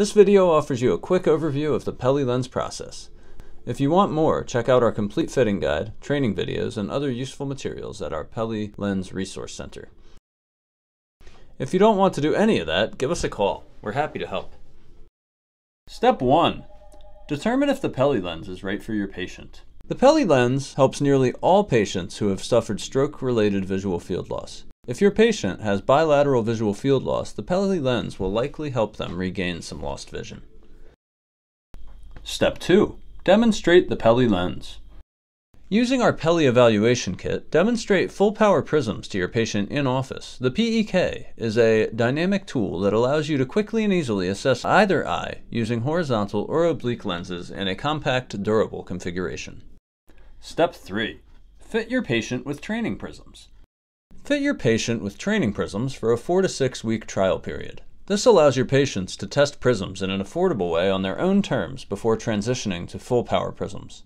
This video offers you a quick overview of the Peli lens process. If you want more, check out our complete fitting guide, training videos, and other useful materials at our Peli Lens Resource Center. If you don't want to do any of that, give us a call. We're happy to help. Step 1. Determine if the Peli lens is right for your patient. The Peli lens helps nearly all patients who have suffered stroke-related visual field loss. If your patient has bilateral visual field loss, the Peli lens will likely help them regain some lost vision. Step 2. Demonstrate the Peli lens. Using our Peli evaluation kit, demonstrate full power prisms to your patient in office. The PEK is a dynamic tool that allows you to quickly and easily assess either eye using horizontal or oblique lenses in a compact, durable configuration. Step 3. Fit your patient with training prisms. Fit your patient with training prisms for a 4 to 6 week trial period. This allows your patients to test prisms in an affordable way on their own terms before transitioning to full power prisms.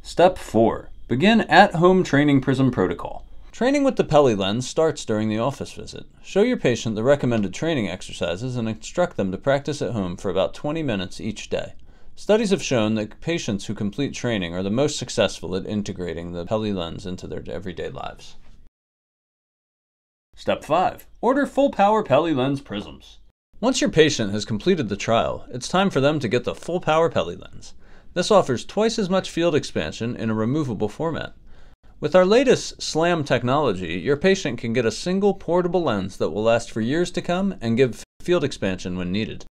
Step 4. Begin at-home training prism protocol. Training with the Peli lens starts during the office visit. Show your patient the recommended training exercises and instruct them to practice at home for about 20 minutes each day. Studies have shown that patients who complete training are the most successful at integrating the Peli lens into their everyday lives. Step 5. Order full power Peli lens prisms. Once your patient has completed the trial, it's time for them to get the full power Peli lens. This offers twice as much field expansion in a removable format. With our latest SLAM technology, your patient can get a single portable lens that will last for years to come and give field expansion when needed.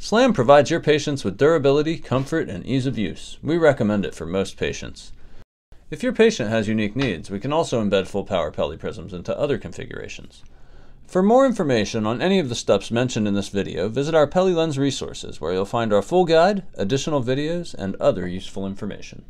SLAM provides your patients with durability, comfort, and ease of use. We recommend it for most patients. If your patient has unique needs, we can also embed full power peliprisms into other configurations. For more information on any of the steps mentioned in this video, visit our Peli Lens resources where you'll find our full guide, additional videos, and other useful information.